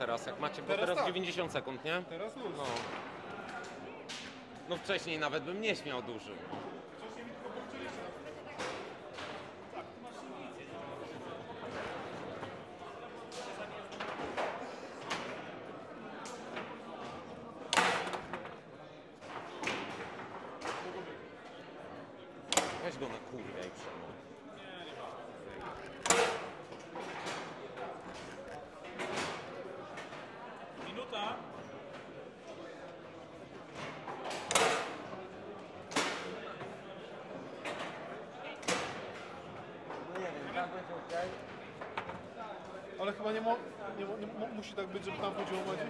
teraz, jak macie, bo teraz, tak. 90 sekund, nie? Teraz luz. No. No wcześniej nawet bym nie śmiał dużo. ale chyba nie, mo, nie, nie, musi tak być, żeby tam chodziło o Madzi.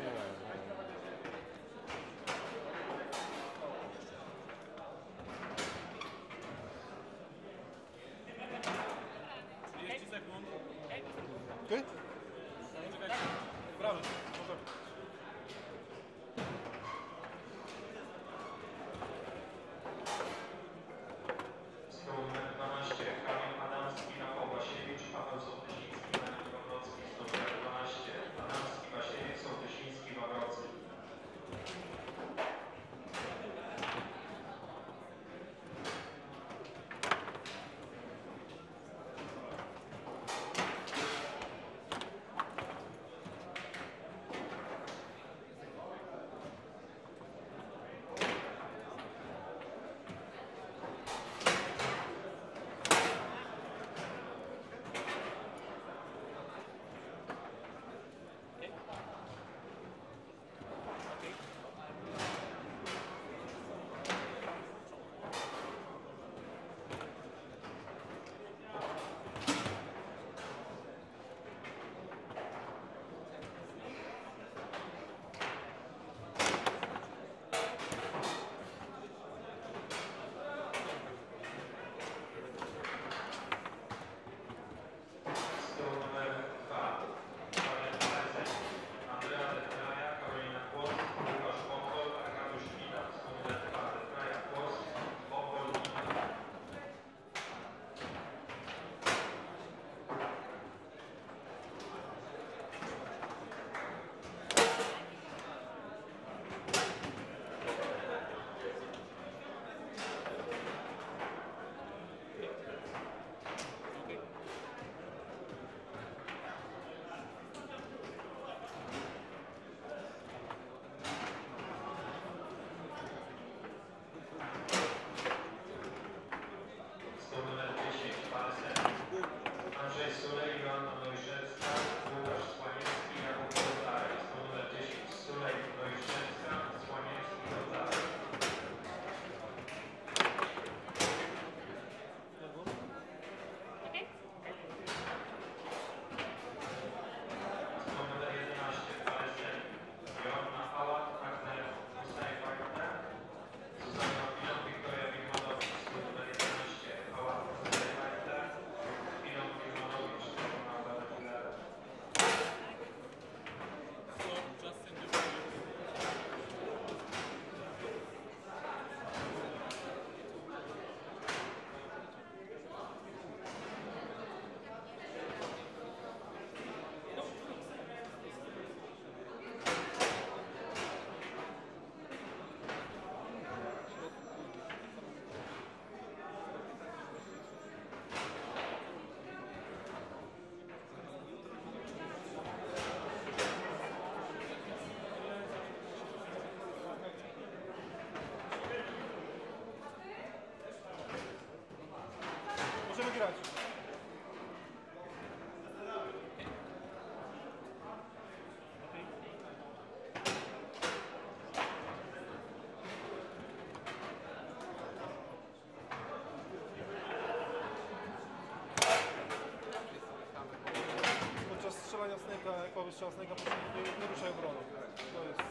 Minnesota. strzał z niego nie ruszaj obroną. To jest...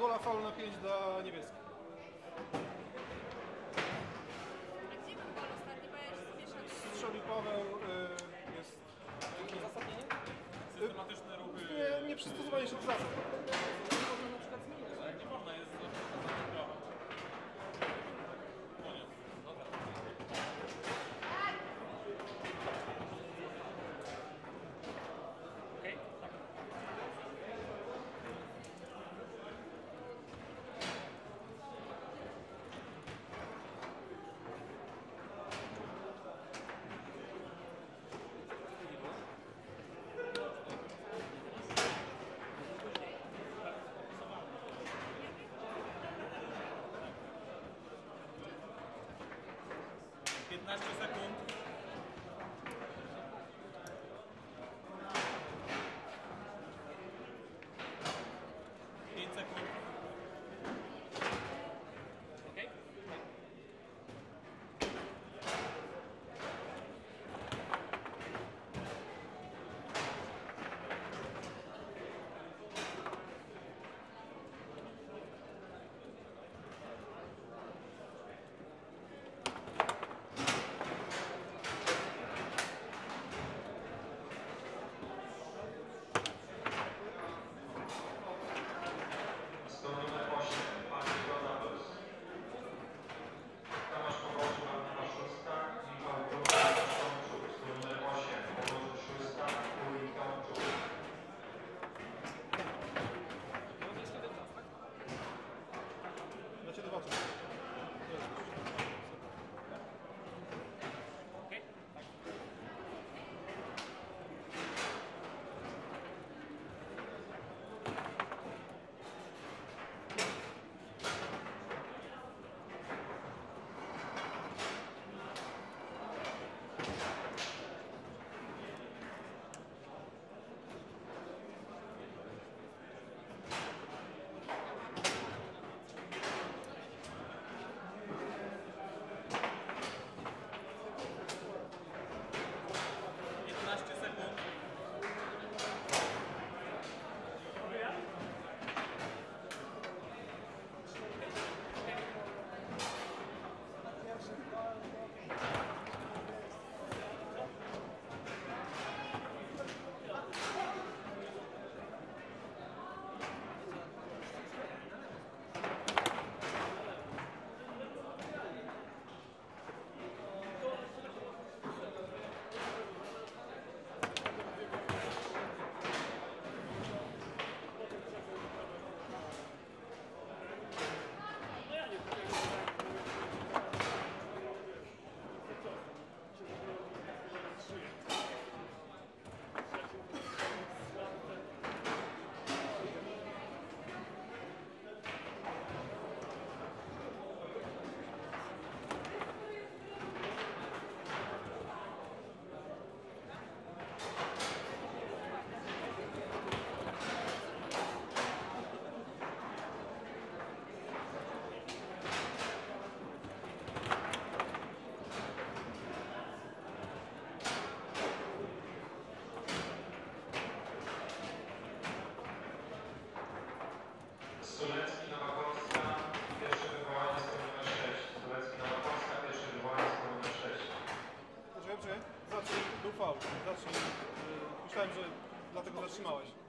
gola, faul na 5 dla niebieskich. Strzeli Paweł, y, jest... Uzasadnienie? Y, Systematyczne ruchy... Nie, nie przystosowanie się do zasad. Acho que nesta conta. próxima hoje.